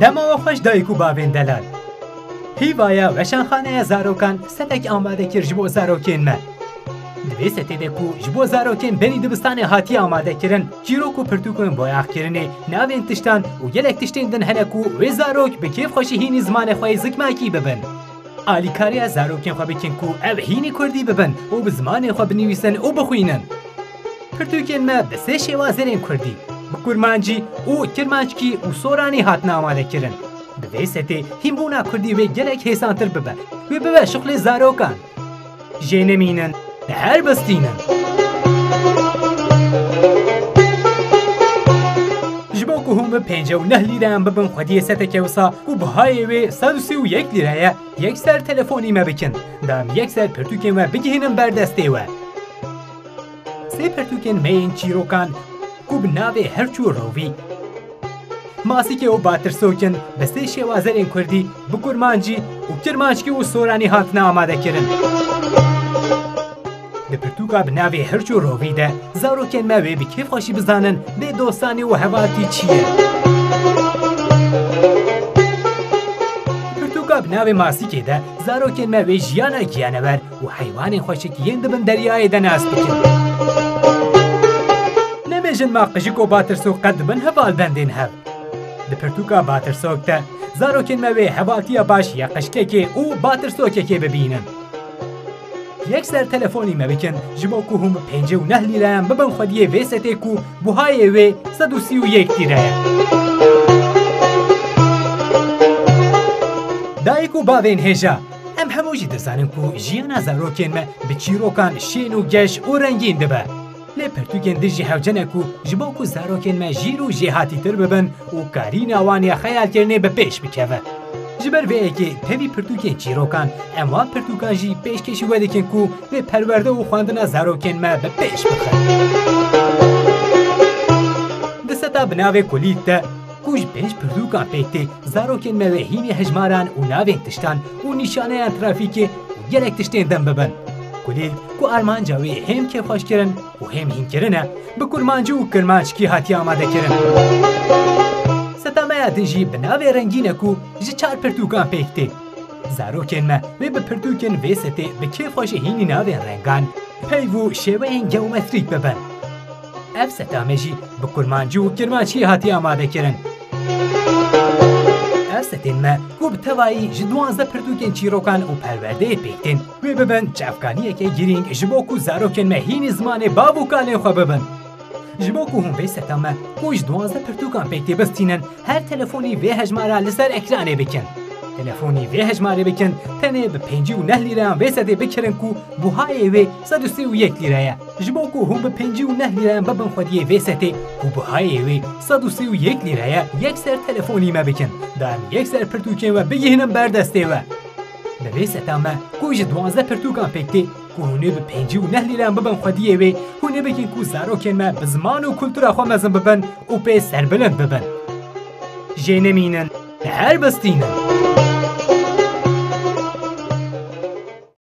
دەماوە خۆش دایک و باوێندەلار هیوایە وەشانخانەیە زارۆکان سەتێک ئامادەکرد آماده زارۆکێنمە دوێستە تێدێک و ji بۆ زارۆکێن بەنی دبستانی هاتی ئامادەکردن چیرۆک و پرتوکن بۆ یاخکردنێ ناوێن تشتان و گەلێک تشتێن دن هەنەک و وێ به کیف کێف خۆشی هینی زمانە خۆی زگماکی ببن. ئالیکاریە زارۆکێن خۆ کو و ئەو نی کردی ببن او بزمان زمانێ خۆ او و بخوێنن. پرتوکێنمە بە سێ کردی. Kurmancî û Kirmançkî û Soranî hatine amadekirin. Di vê setê hînbûna Kurdî wê gelek hêsantir bibe wê bibe şixlê zarokan. Jê nemînin di her bistînin. Ji bo ku hûn bi pênce û neh lîreyan bibin xwediyê seteke wisa û bihayê wê sed û sê û yek lîreye yekser telefonî me bikin. Da em yekser pirtûkên we bigihînin ber destê we. Sê pirtûkên meyên çîrokan کو بناوێ هەرچوو ڕەوی. ماسیکەوە باترسۆکن بە سێ شێوازەرێن کوردی بکورمانجی و کرمانچکی و سۆرانی هاتنە ئامادەکردن. پرتوکا بناوێ هەرچوو ڕۆویدە زارۆکێن ماوێ بکێ خۆشی بزانن بێ دۆستانی و هەواتی چییە؟ پرتوکا بناوێ ماسیکێدا زارۆکێن ماوێ ژیانە گیانەبەر و حیوانێن خۆشێکی یەن دەبن دەریایە دەناس بکرد. ما قشق و باترسو قد بن هبال بندین هب پرتوکا باترسوک ته زارو کن باش یا قشکه که او باترسوکه که ببینن یک سر تلفونی موی کن جبا هم پینجه و نه لیلن ببن خودیه کو بوهای وی و سی و یک باوین هیجا هم هموجی دزانن کو جیان زاروکین کن به چیروکان شین و گش و رنگین دبه لێ پرتوگەن دژی حەوجەنەک و ji bo ku zarokên me jîr û jêhatîtir bibin û karîna wan ya xeyalkirnê bi pêş bikeve. Ji ber vêyekê tevî pirtûkên çîrokan em wan pirtûkan jî pêşkeşî we dikin ku lê perwerde û xwendina zarokên me bi pêş bixe. Di seta binavê kulît de ku ji pênc pirtûkan pêktê zarokên me ve hînê hejmaran û navên tiştan û nîşaneyan trafîkê û gelek tiştên dem bibin. کلی کو آلمان جاوی هم که خوش کرن و هم هین کرن با کرمانجو و کرمانج کی حتی آماده کرن ستامه دجی بناوی رنگی کو جی چار پرتوکان پیکتی زارو کن ما وی به پرتوکن وی ستی به خوش هینی ناوی رنگان پیوو شوه این گومتریک ببن اف ستامه جی به کرمانجو و کرمانچ کی حتی آماده کرن سیاستین ما گوب توایی جدوانز ده پردوکین چیروکان و پرورده پیکتین وی ببن چفکانی اکی گیرینگ جبوکو زاروکین ما هین زمان بابوکانی خواه ببن جبوکو هم وی ستان ما گوی جدوانز ده پردوکان پیکتی بستینن هر تلفونی وی هجماره لسر اکرانه بکن تلفونی وی هجماره بکن تنه به پینجی و نه لیران وی سده بکرن کو بوهای وی سد و سی و یک لیره ji bo ku hûn bi pêncî e û neh lîreyan bebin xwediyê vê setê û bihayê wê sed û sê û yek lîreye yek ser telefonî me bikin da em yek ser pirtûkên we bigihînin ber destê we Di vê seta me ku ji duwanze pirtûkan pêk tê ku hûn ê bi pêncî û neh lîreyan bibin xwediyê wê hûn ê bikin ku zarokên me bi ziman û kultura xwe mezin bibin û pê serbilind bibin. Jê nemînin her bistînin.